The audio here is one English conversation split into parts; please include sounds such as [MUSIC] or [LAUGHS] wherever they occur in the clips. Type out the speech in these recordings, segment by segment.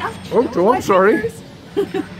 Oh, oh, I'm sorry. [LAUGHS]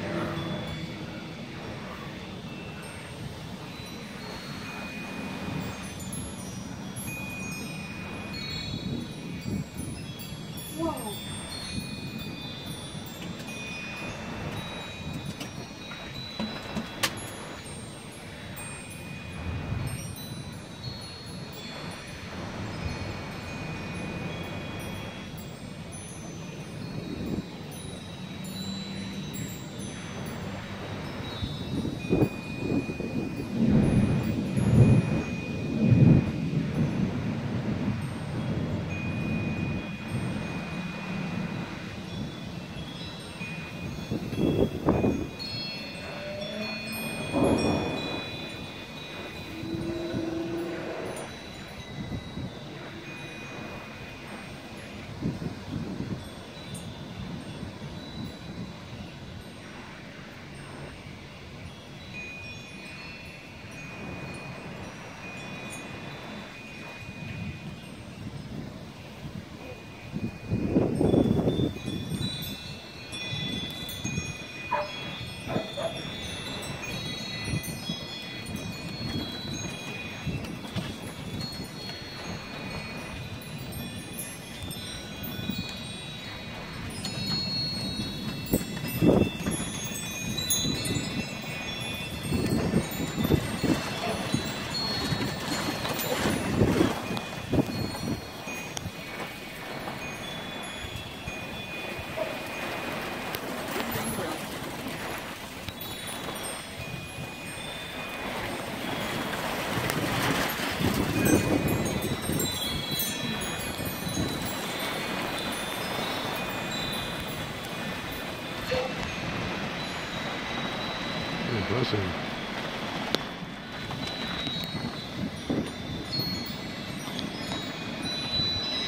Bless him.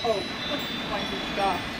Oh, my God.